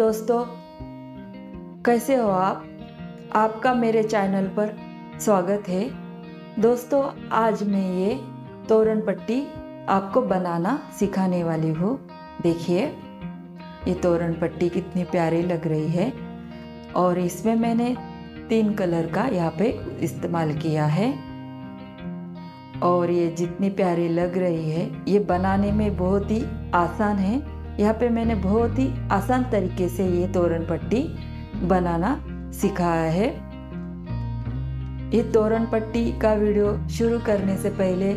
दोस्तों, कैसे हो आप? आपका मेरे चैनल पर स्वागत है। दोस्तों, आज मैं ये तोरण पट्टी आपको बनाना सिखाने वाली हूँ। देखिए, ये तोरण पट्टी कितनी प्यारी लग रही है और इसमें मैंने तीन कलर का यहाँ पे इस्तेमाल किया है। और ये जितनी प्यारी लग रही है, ये बनाने में बहुत ही आसान है। यहाँ पे मैंने बहुत ही आसान तरीके से ये तोरण पट्टी बनाना सिखाया है। ये तोरण पट्टी का वीडियो शुरू करने से पहले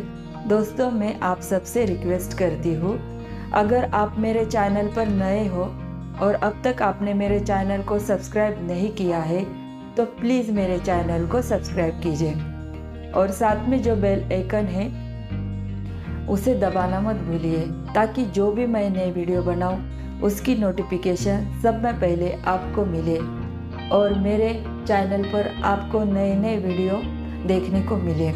दोस्तों, मैं आप सबसे रिक्वेस्ट करती हूँ, अगर आप मेरे चैनल पर नए हो और अब तक आपने मेरे चैनल को सब्सक्राइब नहीं किया है तो प्लीज़ मेरे चैनल को सब्सक्राइब कीजिए। और साथ में जो बेल आइकन है उसे दबाना मत भूलिए, ताकि जो भी मैं नई वीडियो बनाऊँ, उसकी नोटिफिकेशन सब में पहले आपको मिले। और मेरे चैनल पर आपको नए नए वीडियो देखने को मिले।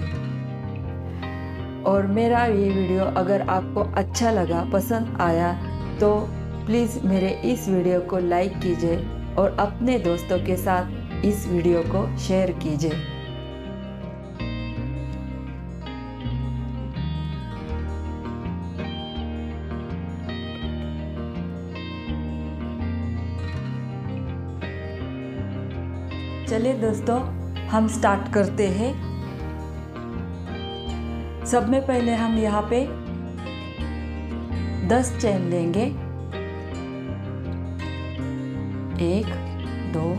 और मेरा ये वीडियो अगर आपको अच्छा लगा, पसंद आया तो प्लीज़ मेरे इस वीडियो को लाइक कीजिए और अपने दोस्तों के साथ इस वीडियो को शेयर कीजिए। चलिए दोस्तों, हम स्टार्ट करते हैं। सब में पहले हम यहाँ पे दस चैन लेंगे। एक, दो,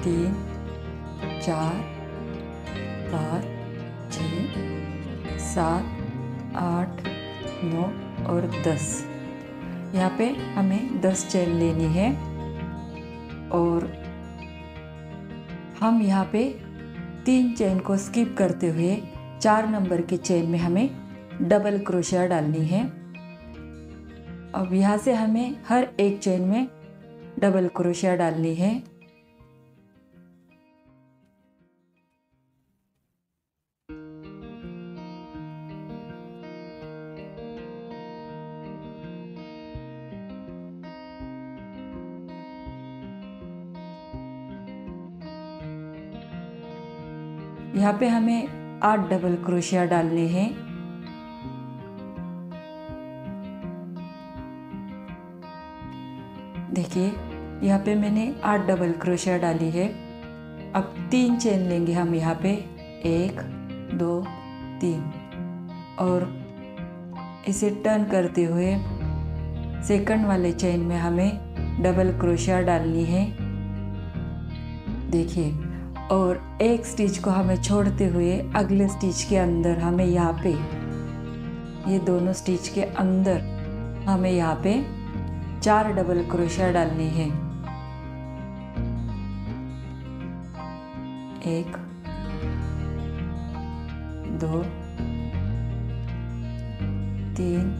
तीन, चार, पाँच, छ, सात, आठ, नौ और दस। यहाँ पे हमें दस चैन लेनी है। और हम यहाँ पे तीन चेन को स्किप करते हुए चार नंबर के चेन में हमें डबल क्रोशिया डालनी है। अब यहाँ से हमें हर एक चेन में डबल क्रोशिया डालनी है। यहाँ पे हमें आठ डबल क्रोशिया डालने हैं। देखिए, यहाँ पे मैंने आठ डबल क्रोशिया डाली है। अब तीन चेन लेंगे हम यहाँ पे। एक, दो, तीन। और इसे टर्न करते हुए सेकंड वाले चेन में हमें डबल क्रोशिया डालनी है। देखिए। और एक स्टिच को हमें छोड़ते हुए अगले स्टिच के अंदर हमें यहाँ पे, ये दोनों स्टिच के अंदर हमें यहाँ पे चार डबल क्रोशिया डालनी है। एक, दो, तीन,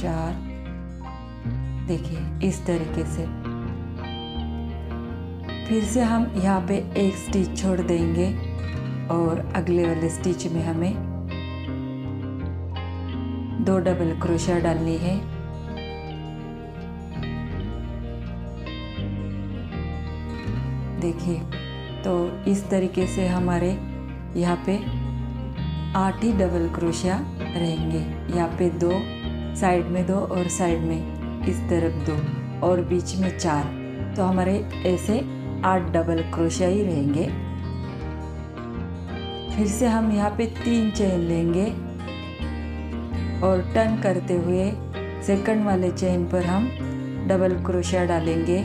चार, देखिए, इस तरीके से। फिर से हम यहाँ पे एक स्टिच छोड़ देंगे और अगले वाले स्टिच में हमें दो डबल क्रोशिया डालनी है। देखिए तो इस तरीके से हमारे यहाँ पे आठ ही डबल क्रोशिया रहेंगे। यहाँ पे दो साइड में दो और साइड में इस तरफ़ दो और बीच में चार। तो हमारे ऐसे आठ डबल क्रोशिया ही रहेंगे। फिर से हम यहाँ पे तीन चेन लेंगे और टर्न करते हुए सेकंड वाले चेन पर हम डबल क्रोशिया डालेंगे।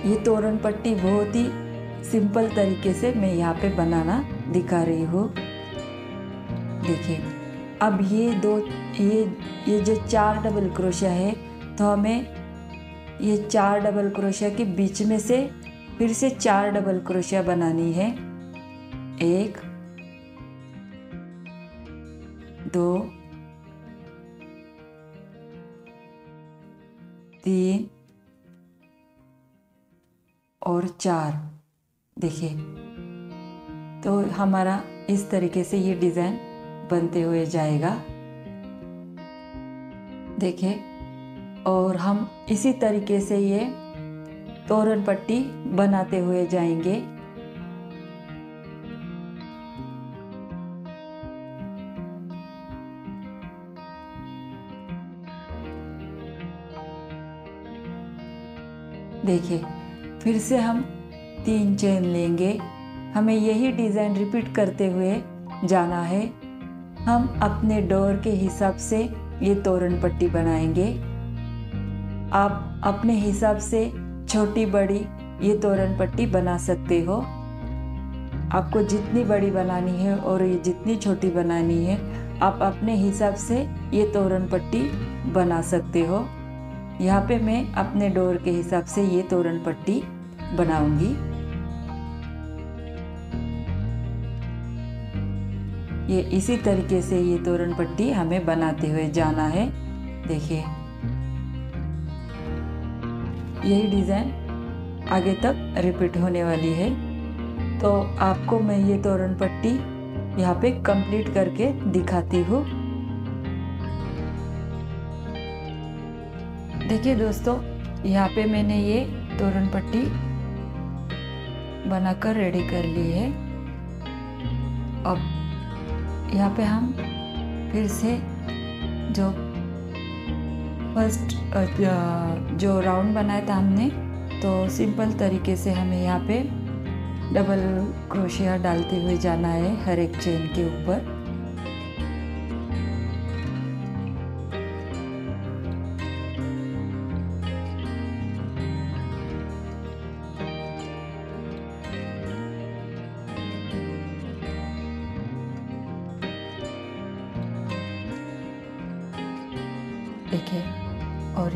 ये तोरण पट्टी बहुत ही सिंपल तरीके से मैं यहाँ पे बनाना दिखा रही हूँ। देखिए, अब ये दो, ये ये जो चार डबल क्रोशिया है तो हमें ये चार डबल क्रोशिया के बीच में से फिर से चार डबल क्रोशिया बनानी है। एक, दो, तीन और चार। देखिए तो हमारा इस तरीके से ये डिज़ाइन बनते हुए जाएगा। देखें और हम इसी तरीके से ये तोरण पट्टी बनाते हुए जाएँगे। देखिए, फिर से हम तीन चेन लेंगे। हमें यही डिज़ाइन रिपीट करते हुए जाना है। हम अपने डोर के हिसाब से ये तोरण पट्टी बनाएँगे। आप अपने हिसाब से छोटी बड़ी ये तोरण पट्टी बना सकते हो। आपको जितनी बड़ी बनानी है और ये जितनी छोटी बनानी है, आप अपने हिसाब से ये तोरण पट्टी बना सकते हो। यहाँ पे मैं अपने डोर के हिसाब से ये तोरण पट्टी बनाऊँगी। ये इसी तरीके से ये तोरण पट्टी हमें बनाते हुए जाना है। देखिए। यही डिज़ाइन आगे तक रिपीट होने वाली है। तो आपको मैं ये तोरण पट्टी यहाँ पे कंप्लीट करके दिखाती हूँ। देखिए दोस्तों, यहाँ पे मैंने ये तोरण पट्टी बनाकर रेडी कर ली है। अब यहाँ पे हम फिर से जो फ़र्स्ट जो राउंड बनाया था हमने तो सिंपल तरीके से हमें यहाँ पे डबल क्रोशिया डालते हुए जाना है हर एक चेन के ऊपर।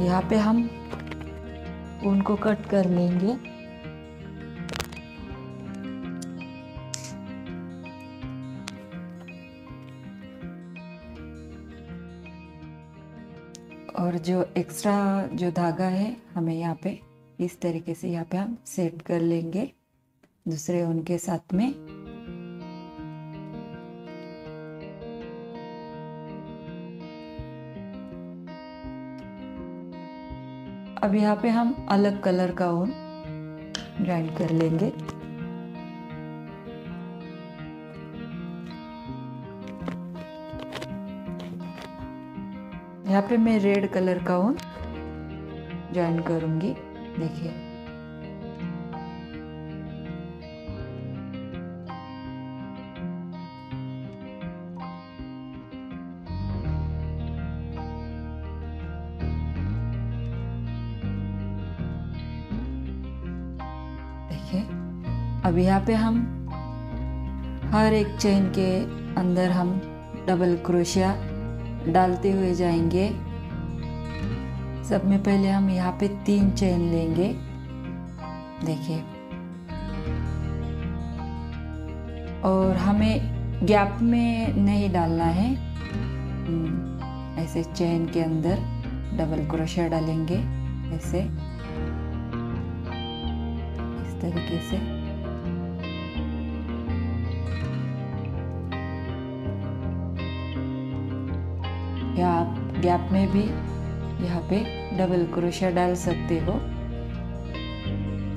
यहाँ पे हम उनको कट कर लेंगे। और जो एक्स्ट्रा जो धागा है, हमें यहाँ पे इस तरीके से यहाँ पे हम सेट कर लेंगे। दूसरे उनके साथ में। अब यहाँ पे हम अलग कलर का ऊन ग्राइंड कर लेंगे। यहाँ पे मैं रेड कलर का ऊन ज्वाइन करूँगी। देखिए। अब यहाँ पे हम हर एक चेन के अंदर हम डबल क्रोशिया डालते हुए जाएँगे। सब में पहले हम यहाँ पे तीन चेन लेंगे। देखिए। और हमें गैप में नहीं डालना है। हम्म, ऐसे चेन के अंदर डबल क्रोशिया डालेंगे। ऐसे। इस तरीके से। गैप में भी यहाँ पे डबल क्रोशिया डाल सकते हो।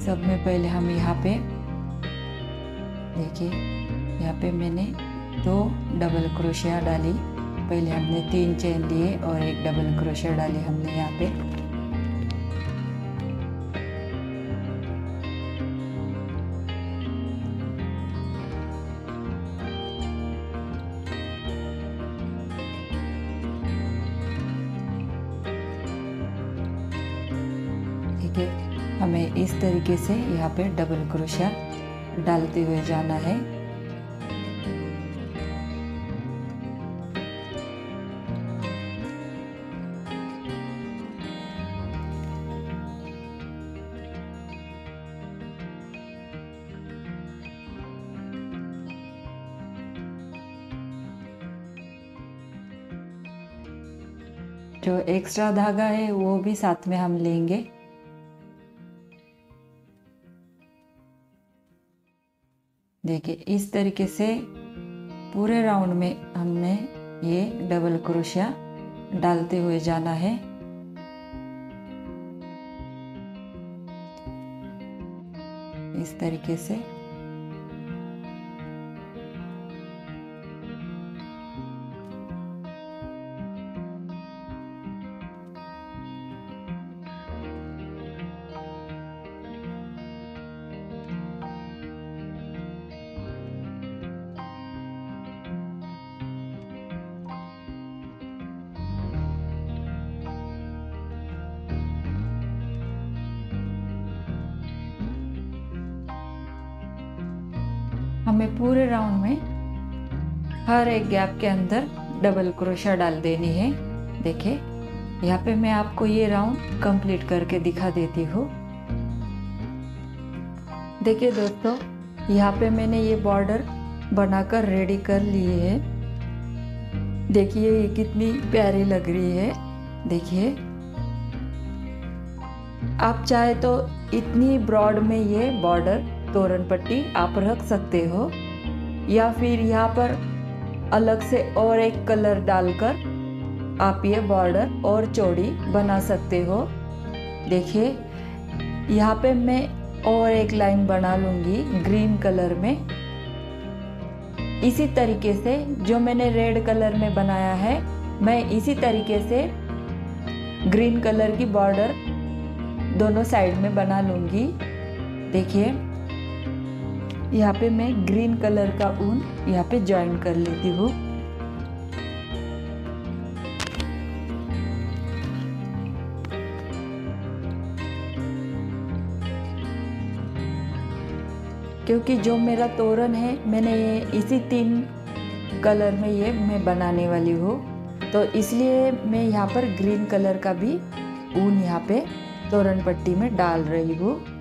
सब में पहले हम यहाँ पे, देखिए, यहाँ पे मैंने दो डबल क्रोशिया डाली। पहले हमने तीन चेन लिए और एक डबल क्रोशिया डाली हमने यहाँ पे। तरीके से यहाँ पे डबल क्रोशिया डालते हुए जाना है। जो एक्स्ट्रा धागा है, वो भी साथ में हम लेंगे। देखिए, इस तरीके से पूरे राउंड में हमने ये डबल क्रोशिया डालते हुए जाना है। इस तरीके से हमें पूरे राउंड में हर एक गैप के अंदर डबल क्रोशा डाल देनी है। देखिए यहाँ पे मैं आपको ये राउंड कंप्लीट करके दिखा देती हूँ। देखिए दोस्तों, यहाँ पे मैंने ये बॉर्डर बनाकर रेडी कर लिए है। देखिए ये कितनी प्यारी लग रही है। देखिए, आप चाहे तो इतनी ब्रॉड में ये बॉर्डर तोरण पट्टी आप रख सकते हो, या फिर यहाँ पर अलग से और एक कलर डालकर आप ये बॉर्डर और चौड़ी बना सकते हो। देखिए, यहाँ पे मैं और एक लाइन बना लूँगी ग्रीन कलर में। इसी तरीके से जो मैंने रेड कलर में बनाया है, मैं इसी तरीके से ग्रीन कलर की बॉर्डर दोनों साइड में बना लूँगी। देखिए यहाँ पे मैं ग्रीन कलर का ऊन यहाँ पे ज्वाइन कर लेती हूँ। क्योंकि जो मेरा तोरण है, मैंने इसी तीन कलर में ये मैं बनाने वाली हूँ। तो इसलिए मैं यहाँ पर ग्रीन कलर का भी ऊन यहाँ पे तोरण पट्टी में डाल रही हूँ।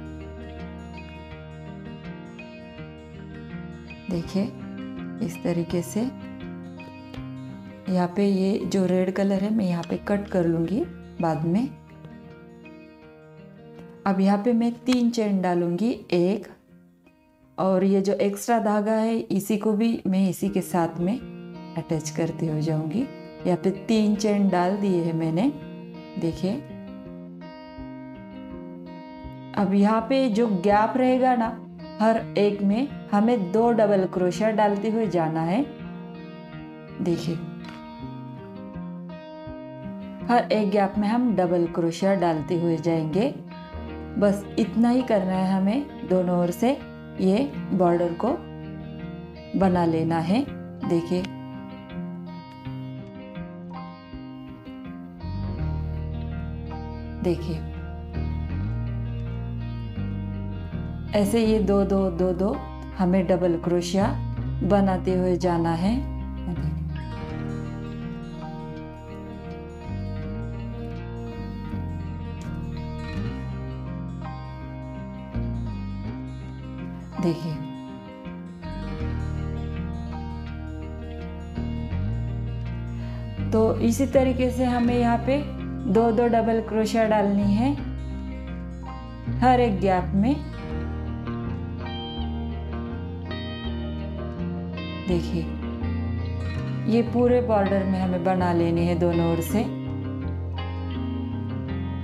देखिए इस तरीके से। यहाँ पे ये जो रेड कलर है, मैं यहाँ पे कट कर लूँगी बाद में। अब यहाँ पे मैं तीन चेन डालूँगी, एक। और ये जो एक्स्ट्रा धागा है, इसी को भी मैं इसी के साथ में अटैच करती हो जाऊँगी। यहाँ पे तीन चेन डाल दिए है मैंने, देखिए। अब यहाँ पे जो गैप रहेगा ना हर एक में हमें दो डबल क्रोशिया डालते हुए जाना है। देखिए। हर एक गैप में हम डबल क्रोशिया डालते हुए जाएँगे। बस इतना ही करना है हमें दोनों ओर से ये बॉर्डर को बना लेना है। देखिए। देखिए। ऐसे ये दो दो दो दो हमें डबल क्रोशिया बनाते हुए जाना है। देखिए। तो इसी तरीके से हमें यहाँ पे दो दो डबल क्रोशिया डालनी है। हर एक गैप में। देखिए, ये पूरे बॉर्डर में हमें बना लेनी है दोनों ओर से।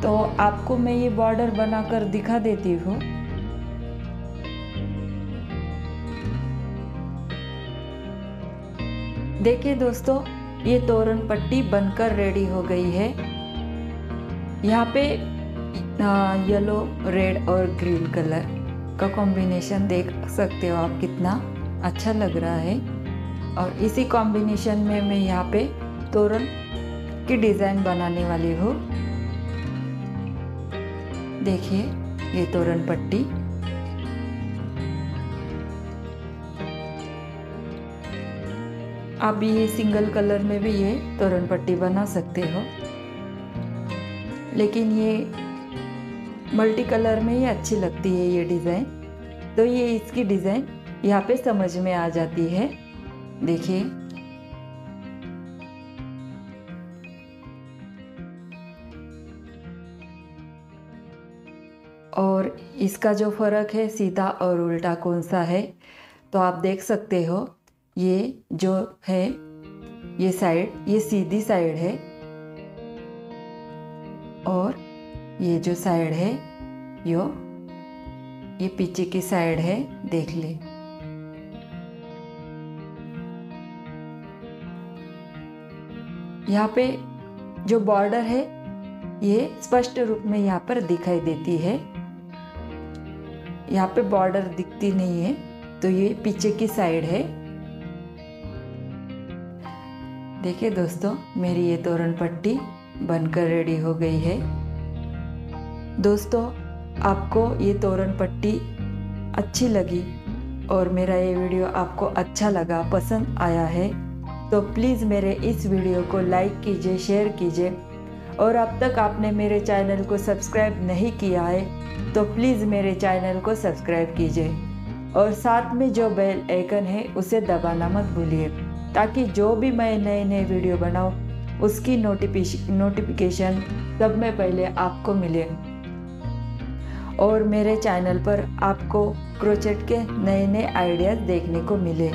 तो आपको मैं ये बॉर्डर बनाकर दिखा देती हूँ। देखिए दोस्तों, ये तोरण पट्टी बनकर रेडी हो गई है। यहाँ पे येलो रेड और ग्रीन कलर का कॉम्बिनेशन देख सकते हो आप कितना। अच्छा लग रहा है। और इसी कॉम्बिनेशन में मैं यहाँ पे तोरण की डिज़ाइन बनाने वाली हूँ। देखिए, ये तोरण पट्टी। आप ये सिंगल कलर में भी ये तोरण पट्टी बना सकते हो। लेकिन ये मल्टी कलर में ही अच्छी लगती है ये डिज़ाइन तो ये इसकी डिज़ाइन यहाँ पे समझ में आ जाती है। देखिए। और इसका जो फ़र्क है, सीधा और उल्टा कौन सा है? तो आप देख सकते हो, ये जो है, ये साइड, ये सीधी साइड है। और ये जो साइड है, यो, ये पीछे की साइड है, देख ले। यहाँ पे जो बॉर्डर है, ये स्पष्ट रूप में यहाँ पर दिखाई देती है। यहाँ पे बॉर्डर दिखती नहीं है तो ये पीछे की साइड है। देखिए दोस्तों, मेरी ये तोरण पट्टी बनकर रेडी हो गई है। दोस्तों, आपको ये तोरण पट्टी अच्छी लगी और मेरा ये वीडियो आपको अच्छा लगा, पसंद आया है तो प्लीज़ मेरे इस वीडियो को लाइक कीजिए, शेयर कीजिए। और अब तक आपने मेरे चैनल को सब्सक्राइब नहीं किया है तो प्लीज़ मेरे चैनल को सब्सक्राइब कीजिए। और साथ में जो बेल आइकन है, उसे दबाना मत भूलिए, ताकि जो भी मैं नए नए वीडियो बनाऊँ, उसकी नोटिफिकेशन सब में पहले आपको मिले। और मेरे चैनल पर आपको क्रोचेट के नए नए आइडियाज़ देखने को मिले।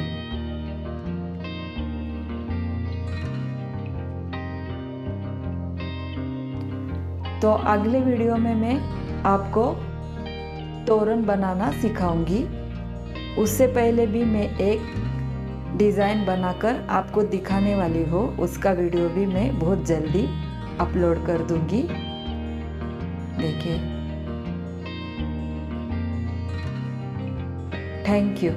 तो अगले वीडियो में मैं आपको तोरण बनाना सिखाऊँगी। उससे पहले भी मैं एक डिज़ाइन बनाकर आपको दिखाने वाली हो। उसका वीडियो भी मैं बहुत जल्दी अपलोड कर दूँगी। देखिए। Thank you